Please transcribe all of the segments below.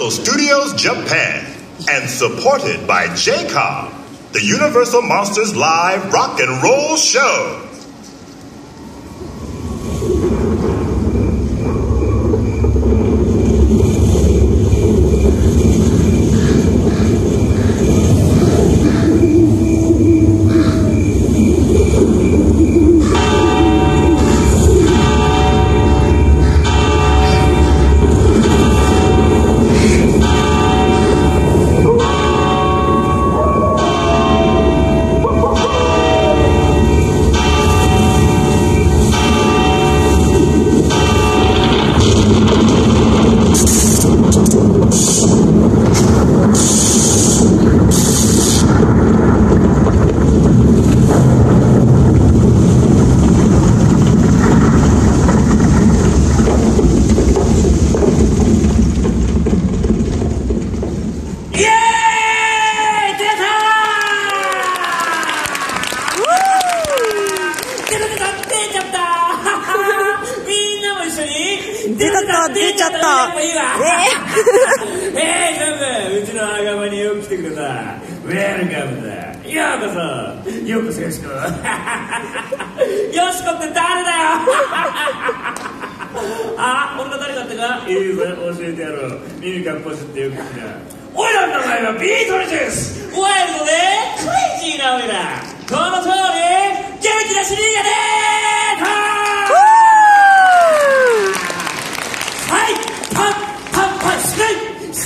Universal Studios Japan and supported by JCOM, the Universal Monsters Live Rock and Roll Show. のアガマによく来てくれた。ウェルカムだ。ようこそ。ようこそよしこ。よしこって誰だよ。あ俺が誰だったか？いいぜ教えてやろう。耳かっぽしってよく来たおいらの名前はビートルジュース。ワイルドでクレイジーなおいら。この通り元気なシリーやでー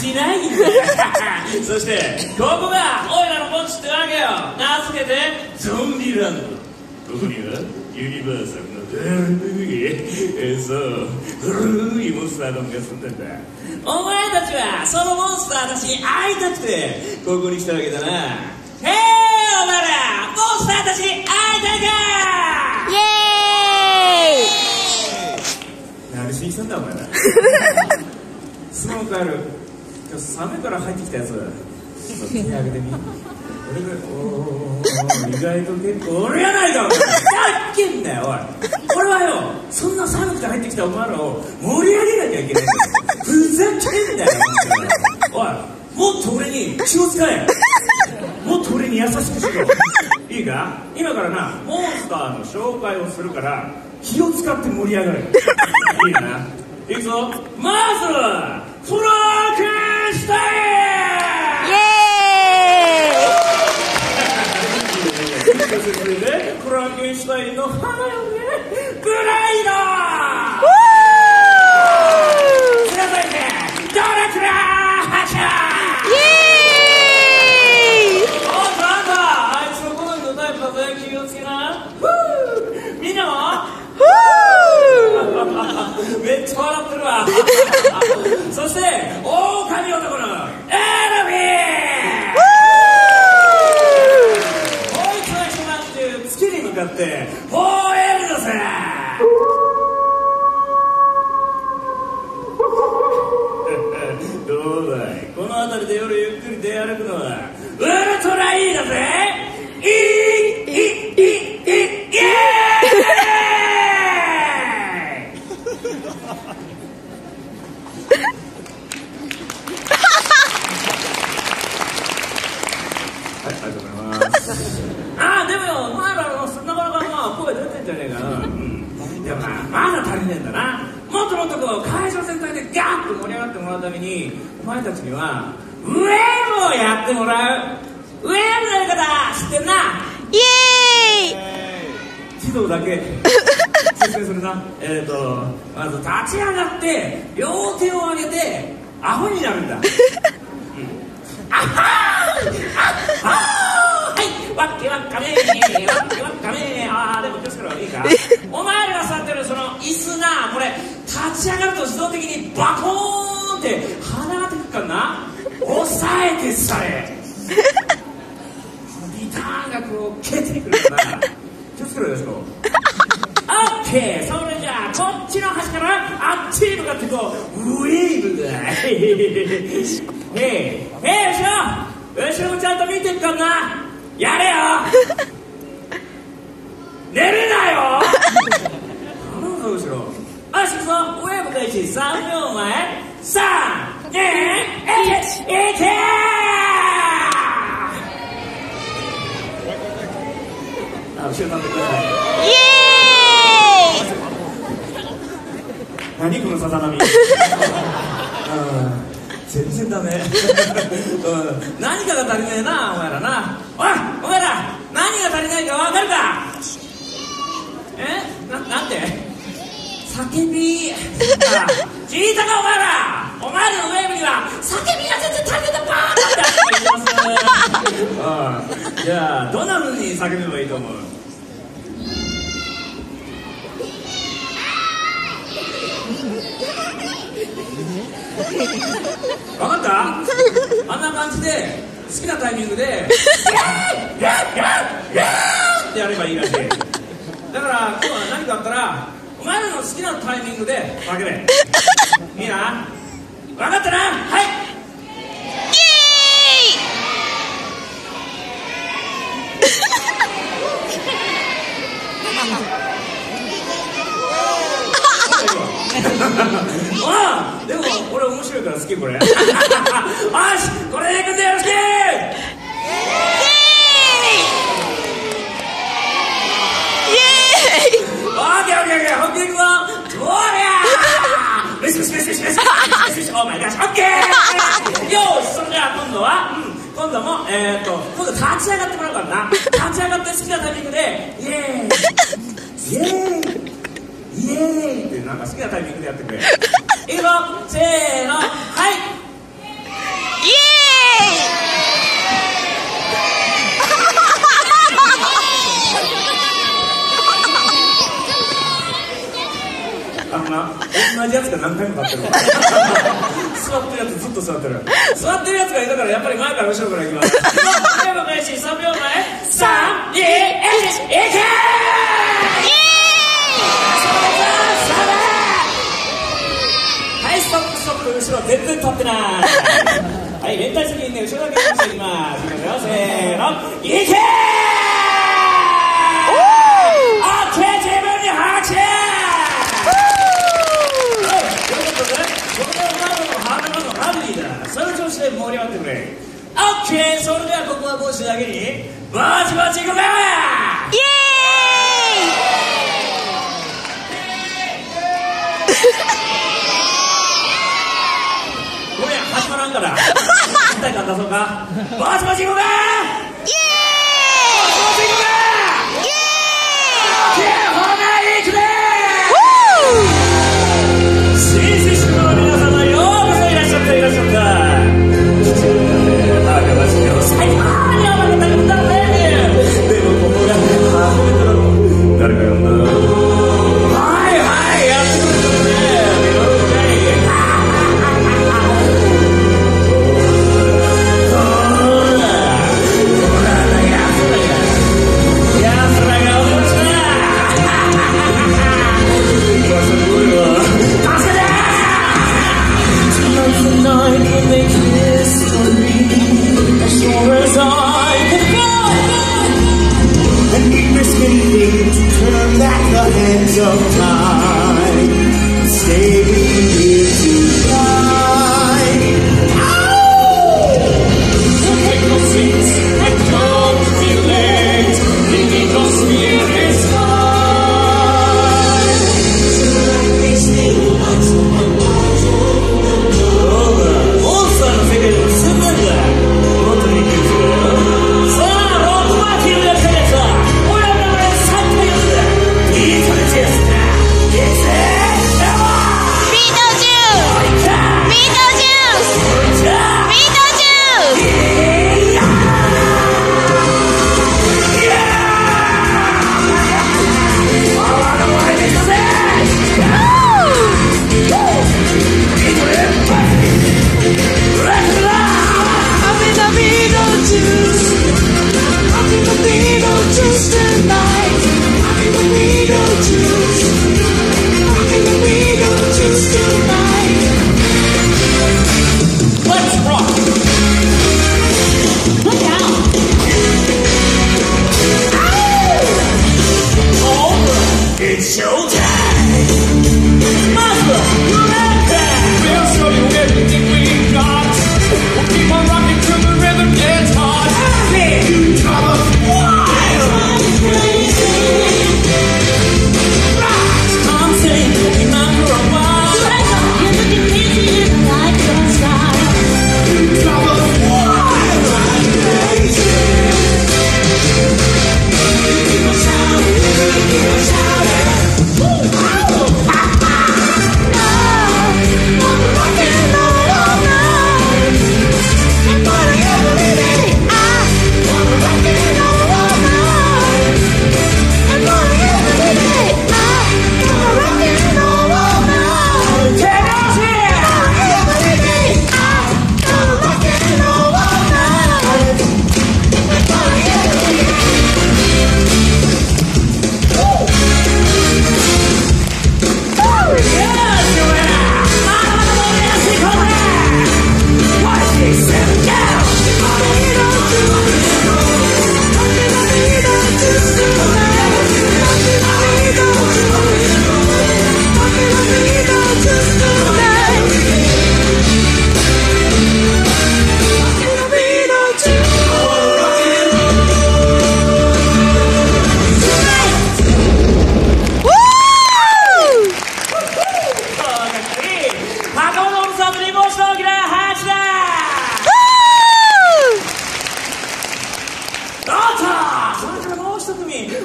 しないんだそしてここがおいらの墓地ってわけよ。名付けてゾンビランド。ここにはユニバーサルのえそう。古いモンスターどもが住んでんだ。お前たちはそのモンスターたちに会いたくてここに来たわけだな。へえお前らモンスターたちに会いたいか。イエーイ。何しに来たんだお前ら。スモークある。今日から入ってきたやつ。手げてみ。俺が意外と結構俺やないかやっけんだよおい。俺はよそんな寒くて入ってきたお前らを盛り上げなきゃいけない。ふざけんだよおいもっと俺に気を使え。もっと俺に優しくしろ。いいか？今からなモンスターの紹介をするから気を使って盛り上がれ。いいな？行くぞ。まず 프랑켄슈타인! 예! 그 프랑켄슈타인도 하나요, ゃねえかな、うん、でもまだ足りねえんだな。もっともっとこう会場全体でガッと盛り上がってもらうためにお前たちにはウェーブをやってもらう。ウェーブのやり方知ってんな。イエーイ、指導、児童だけ。説明するな。えっ、ー、とまず立ち上がって両手を上げてアホになるんだ、アん、ーあーわっけわっかめーわっけわっかめーああでも気をつけろいいか。お前らが座ってるその椅子がこれ立ち上がると自動的にバコーンって鼻が出てくからな。押さえてされリターンがこう蹴ってくるから。気をつけろよしこオッケー。それじゃあこっちの端からあっちへ向かってこうウェーブだ。へ え。ねえしょ後ろもちゃんと見てるからな。やれよで「ギャーギャーギャーギャーってやればいいらしい。だから今日は何かあったらお前らの好きなタイミングで叫べい。いな？分かったな？はい！ああ でも俺面白いから好きこれ。よしこれでいくんでよろしく！よしそれじゃあ今度は、うん、今度もえー、っと今度立ち上がってもらうからな。立ち上がって好きなタイミングでイエーイ。イエーイ。イエーイってなんか好きなタイミングでやってくれ。いくぞ。せーの。はい。イエあのな。同じやつが何回も立ってるわ 座ってるやつずっと座ってる。座ってるやつがいたからやっぱり前から後ろから行きます。3秒前3秒前321いけー!イはいストップストップ後ろ全然立ってないはい連帯責任で後ろだけ回していきますいきますよせー!のいけーオッケー自分に拍手はいということでこれがママのハードマのハリーだその調子で盛り上がってくれ。オッケーそれではここは帽子だけにぼちぼちいこうか！イエごめん始まらんから。一体感出そうか。ぼちぼちいこうか！ーイ！イぼちぼちいこうか！エーイ誰か呼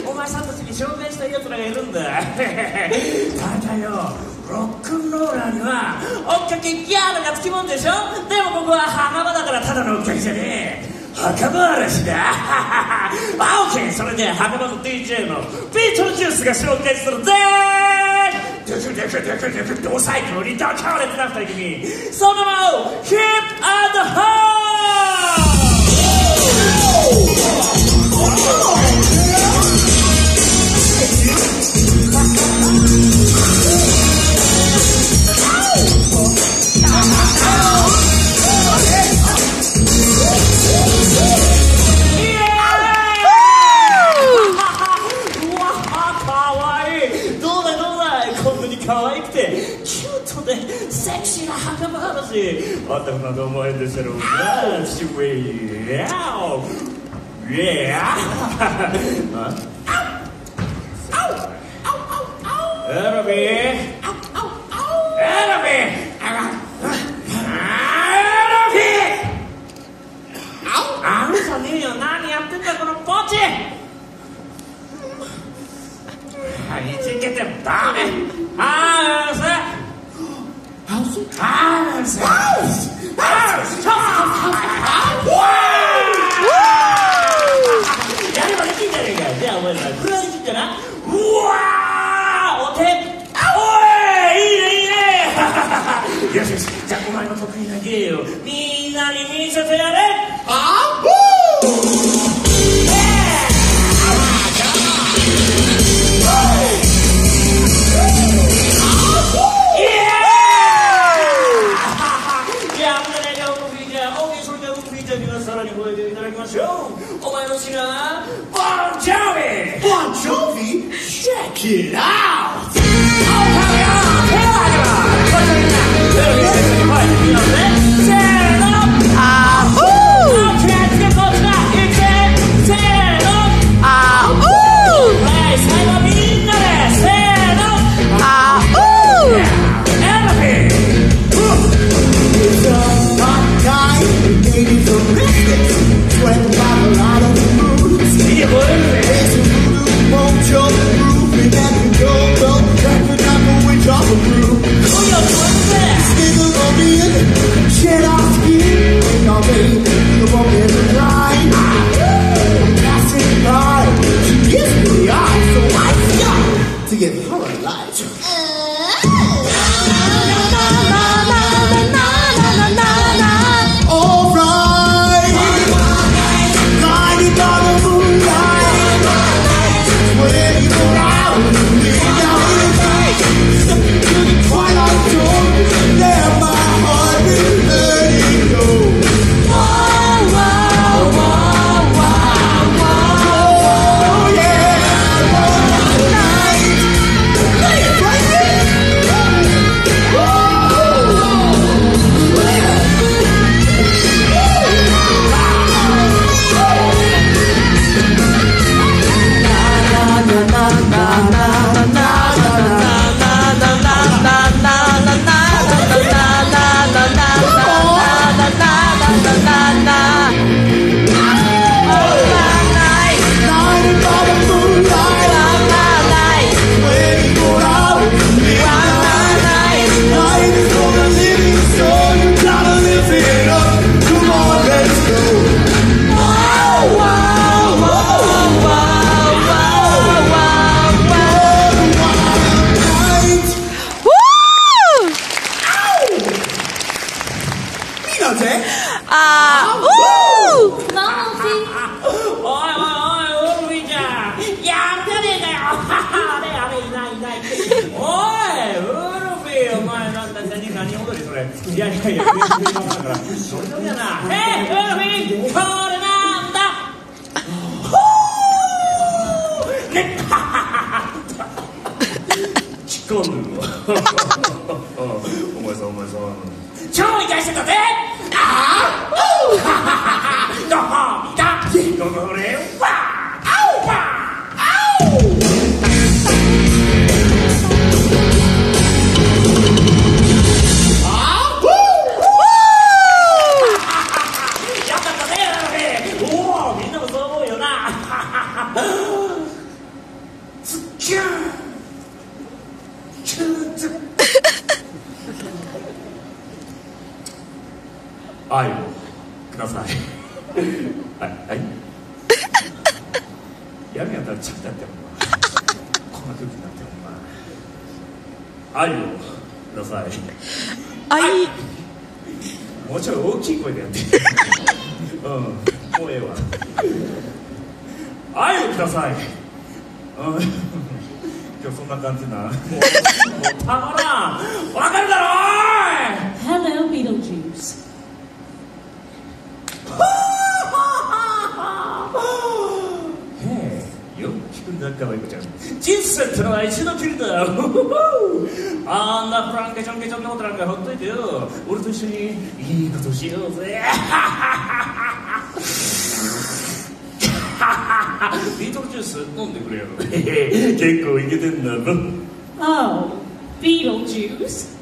お前さんたちに証明したい奴らがいるんだ。た だよ。ロックンローラーには追っかけギャーがつきもんでしょ？でもここは墓場だからただの追っかけじゃねえ。墓場嵐だ。オッケー。それで墓場の DJ のビートルジュースが紹介するぜドゥドゥドゥドゥドゥドゥドドサイクルにド強てなった時にその名をヒップハードホー。セクシーな墓場話あんたもなど思えんでしょうなシウェイヤオイエーエラビーエラビーエラビーあんさねえよしよしじゃあお前の得意な芸をみんなに見せてやれいただきましょう。お前の好きな、ボンジョービ Bon Jovi? Check it out! 手を挙げろこれみんな、テレビで声で見ようあんなプランケションケションのことなんかほっといてよ俺と一緒にいいことしようぜビートルジュース飲んでくれよ結構いけてんだろ Oh, Beetlejuice?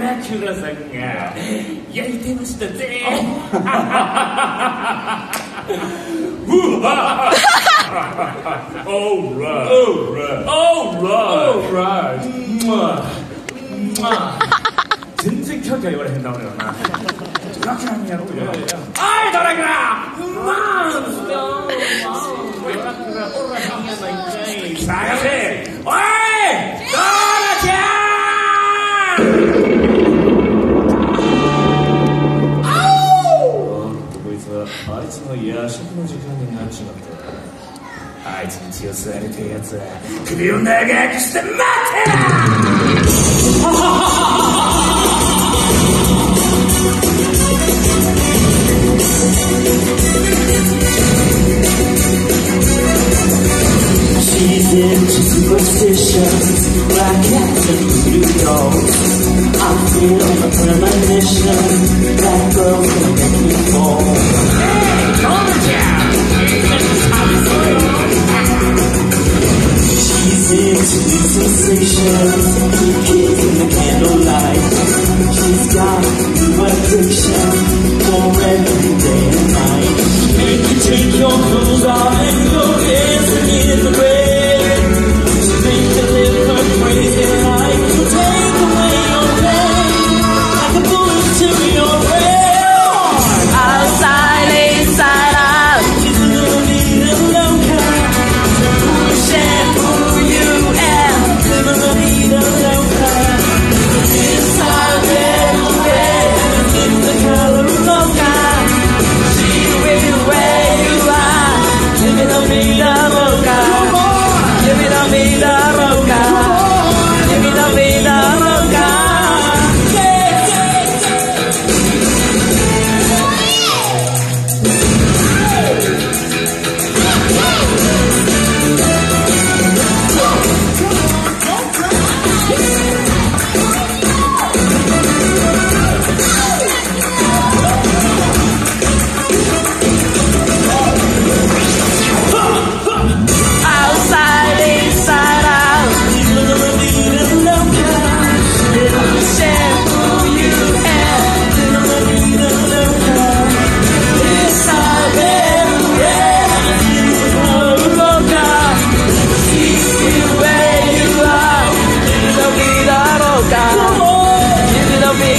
ラキュラさんが焼いてました。ぜ うわオーラオーラオーラ全然キャキャ言われへんだな。ドラキュラやろうよ。おいドラキュラまドラ。キュラオーラ探せあいに強すれてるやつ。は首を長くして待て！な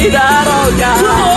vida roca.